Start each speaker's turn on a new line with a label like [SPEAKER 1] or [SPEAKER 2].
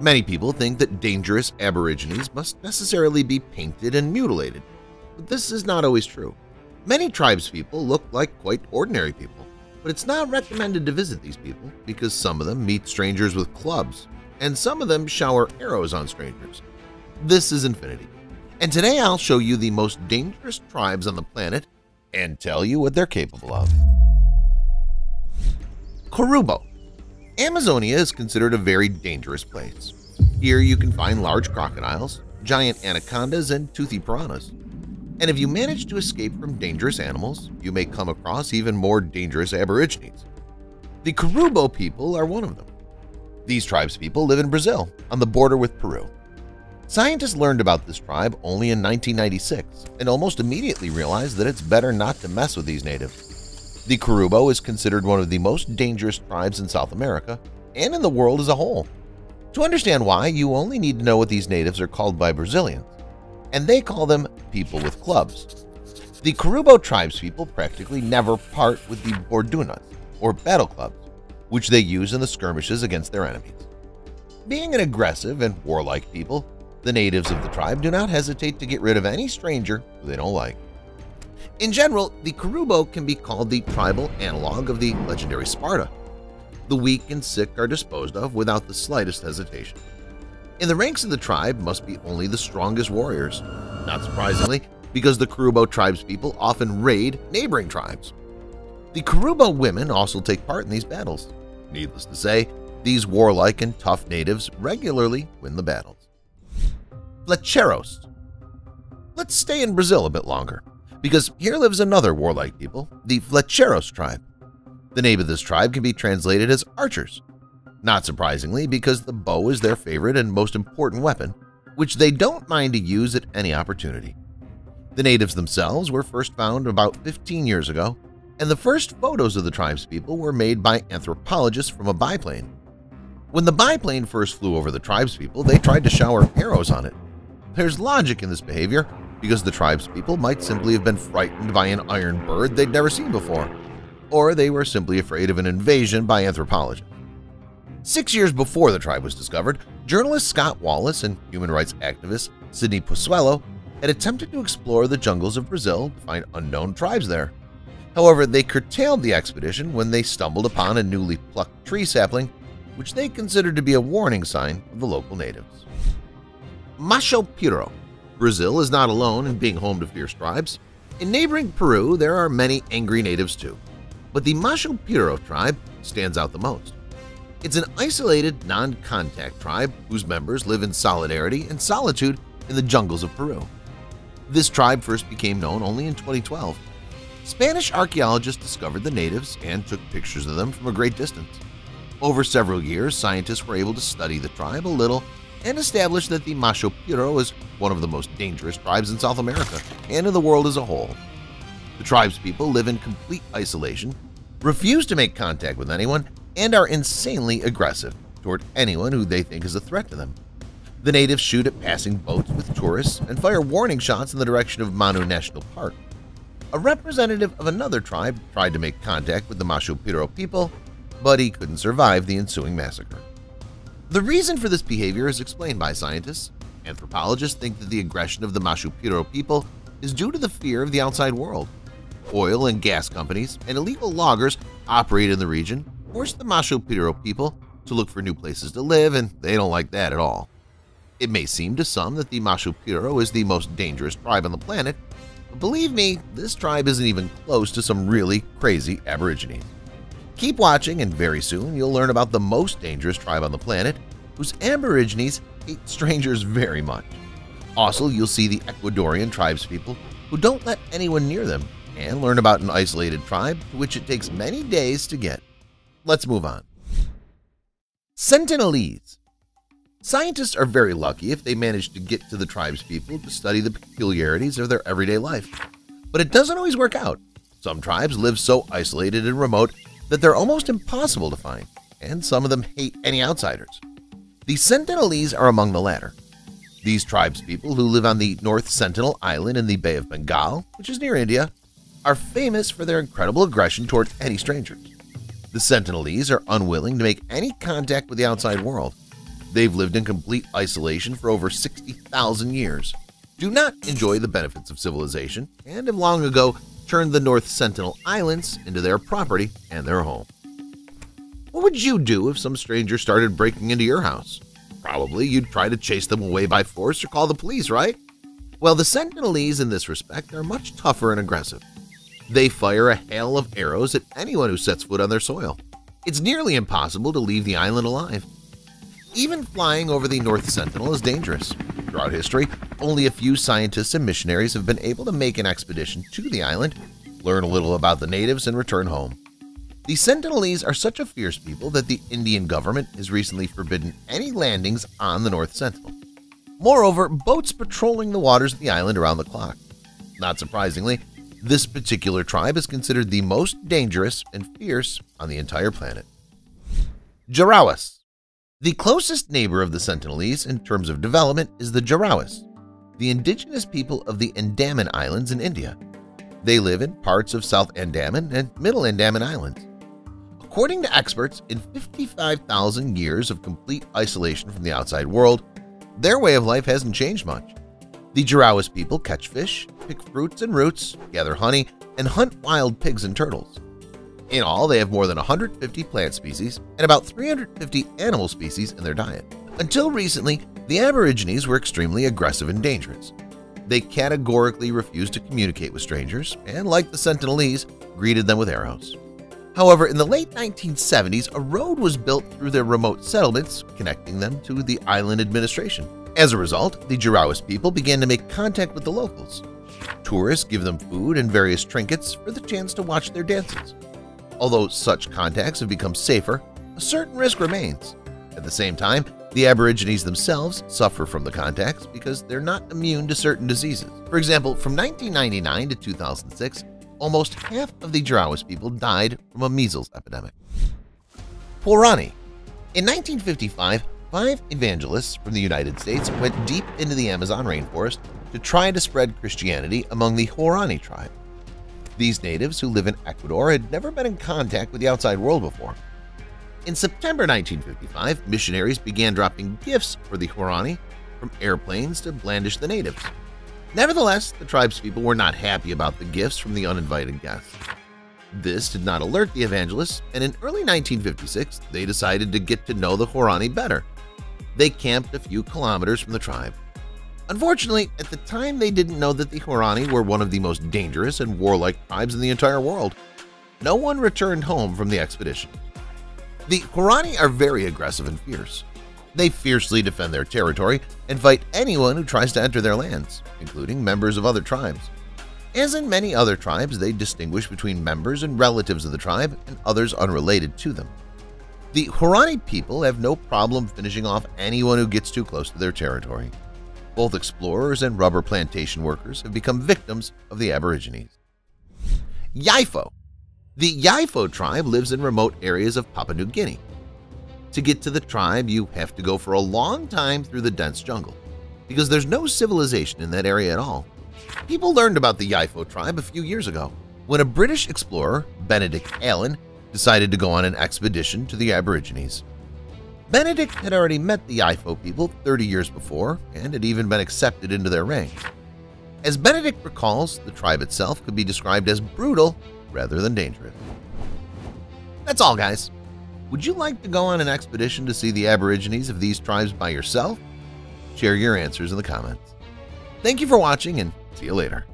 [SPEAKER 1] Many people think that dangerous aborigines must necessarily be painted and mutilated, but this is not always true. Many tribespeople look like quite ordinary people, but it's not recommended to visit these people because some of them meet strangers with clubs, and some of them shower arrows on strangers. This is Infinity, and today I'll show you the most dangerous tribes on the planet and tell you what they're capable of. Korubo Amazonia is considered a very dangerous place. Here you can find large crocodiles, giant anacondas, and toothy piranhas. And if you manage to escape from dangerous animals, you may come across even more dangerous aborigines. The Korubo people are one of them. These tribes people live in Brazil, on the border with Peru. Scientists learned about this tribe only in 1996 and almost immediately realized that it's better not to mess with these natives. The Korubo is considered one of the most dangerous tribes in South America and in the world as a whole. To understand why, you only need to know what these natives are called by Brazilians, and they call them people with clubs. The Korubo tribespeople practically never part with the bordunas, or battle clubs, which they use in the skirmishes against their enemies. Being an aggressive and warlike people, the natives of the tribe do not hesitate to get rid of any stranger who they don't like. In general, the Korubo can be called the tribal analog of the legendary Sparta. The weak and sick are disposed of without the slightest hesitation. In the ranks of the tribe must be only the strongest warriors, not surprisingly, because the Korubo tribespeople often raid neighboring tribes. The Korubo women also take part in these battles. Needless to say, these warlike and tough natives regularly win the battles. Flecheros Let's stay in Brazil a bit longer because here lives another warlike people, the Flecheros tribe. The name of this tribe can be translated as archers. Not surprisingly, because the bow is their favorite and most important weapon, which they don't mind to use at any opportunity. The natives themselves were first found about 15 years ago, and the first photos of the tribespeople were made by anthropologists from a biplane. When the biplane first flew over the tribespeople, they tried to shower arrows on it. There's logic in this behavior because the tribespeople might simply have been frightened by an iron bird they'd never seen before, or they were simply afraid of an invasion by anthropologists. Six years before the tribe was discovered, journalist Scott Wallace and human rights activist Sydney Possuelo had attempted to explore the jungles of Brazil to find unknown tribes there. However, they curtailed the expedition when they stumbled upon a newly plucked tree sapling, which they considered to be a warning sign of the local natives. Mashco Piro Brazil is not alone in being home to fierce tribes. In neighboring Peru, there are many angry natives too, but the Mashco Piro tribe stands out the most. It's an isolated, non-contact tribe whose members live in solidarity and solitude in the jungles of Peru. This tribe first became known only in 2012. Spanish archaeologists discovered the natives and took pictures of them from a great distance. Over several years, scientists were able to study the tribe a little and established that the Mashco Piro is one of the most dangerous tribes in South America and in the world as a whole. The tribe's people live in complete isolation, refuse to make contact with anyone, and are insanely aggressive toward anyone who they think is a threat to them. The natives shoot at passing boats with tourists and fire warning shots in the direction of Manu National Park. A representative of another tribe tried to make contact with the Mashco Piro people, but he couldn't survive the ensuing massacre. The reason for this behavior is explained by scientists. Anthropologists think that the aggression of the Mashco Piro people is due to the fear of the outside world. Oil and gas companies and illegal loggers operate in the region force the Mashco Piro people to look for new places to live, and they don't like that at all. It may seem to some that the Mashco Piro is the most dangerous tribe on the planet, but believe me, this tribe isn't even close to some really crazy aborigines. Keep watching and very soon you'll learn about the most dangerous tribe on the planet whose aborigines hate strangers very much. Also, you'll see the Ecuadorian tribespeople who don't let anyone near them and learn about an isolated tribe to which it takes many days to get. Let's move on. Sentinelese Scientists are very lucky if they manage to get to the tribespeople to study the peculiarities of their everyday life. But it doesn't always work out. Some tribes live so isolated and remote that they're almost impossible to find, and some of them hate any outsiders. The Sentinelese are among the latter. These tribespeople, who live on the North Sentinel Island in the Bay of Bengal, which is near India, are famous for their incredible aggression toward any strangers. The Sentinelese are unwilling to make any contact with the outside world. They've lived in complete isolation for over 60,000 years, do not enjoy the benefits of civilization, and have long ago turned the North Sentinel Islands into their property and their home. What would you do if some stranger started breaking into your house? Probably you'd try to chase them away by force or call the police, right? Well, the Sentinelese in this respect are much tougher and aggressive. They fire a hail of arrows at anyone who sets foot on their soil. It's nearly impossible to leave the island alive. Even flying over the North Sentinel is dangerous. Throughout history, only a few scientists and missionaries have been able to make an expedition to the island, learn a little about the natives, and return home. The Sentinelese are such a fierce people that the Indian government has recently forbidden any landings on the North Sentinel. Moreover, boats patrolling the waters of the island around the clock. Not surprisingly, this particular tribe is considered the most dangerous and fierce on the entire planet. Jarawis The closest neighbor of the Sentinelese in terms of development is the Jarawis, the indigenous people of the Andaman Islands in India. They live in parts of South Andaman and Middle Andaman Islands. According to experts, in 55,000 years of complete isolation from the outside world, their way of life hasn't changed much. The Jarawis people catch fish, pick fruits and roots, gather honey, and hunt wild pigs and turtles. In all, they have more than 150 plant species and about 350 animal species in their diet. Until recently, the Aborigines were extremely aggressive and dangerous. They categorically refused to communicate with strangers and, like the Sentinelese, greeted them with arrows. However, in the late 1970s, a road was built through their remote settlements, connecting them to the island administration. As a result, the Jarawis people began to make contact with the locals. Tourists give them food and various trinkets for the chance to watch their dances. Although such contacts have become safer, a certain risk remains. At the same time, the Aborigines themselves suffer from the contacts because they're not immune to certain diseases. For example, from 1999 to 2006, almost half of the Jarawis people died from a measles epidemic. Huaorani In 1955, five evangelists from the United States went deep into the Amazon rainforest to try to spread Christianity among the Huaorani tribe. These natives who live in Ecuador had never been in contact with the outside world before. In September 1955, missionaries began dropping gifts for the Huaorani from airplanes to blandish the natives. Nevertheless, the tribespeople were not happy about the gifts from the uninvited guests. This did not alert the evangelists, and in early 1956, they decided to get to know the Huaorani better. They camped a few kilometers from the tribe. Unfortunately, at the time they didn't know that the Huaorani were one of the most dangerous and warlike tribes in the entire world. No one returned home from the expedition. The Huaorani are very aggressive and fierce. They fiercely defend their territory and fight anyone who tries to enter their lands, including members of other tribes. As in many other tribes, they distinguish between members and relatives of the tribe and others unrelated to them. The Huaorani people have no problem finishing off anyone who gets too close to their territory. Both explorers and rubber plantation workers have become victims of the Aborigines. Yaifo The Yaifo tribe lives in remote areas of Papua New Guinea, to get to the tribe, you have to go for a long time through the dense jungle, because there's no civilization in that area at all. People learned about the Yaifo tribe a few years ago, when a British explorer, Benedict Allen, decided to go on an expedition to the Aborigines. Benedict had already met the Yaifo people 30 years before and had even been accepted into their ranks. As Benedict recalls, the tribe itself could be described as brutal rather than dangerous. That's all, guys. Would you like to go on an expedition to see the Aborigines of these tribes by yourself? Share your answers in the comments. Thank you for watching and see you later.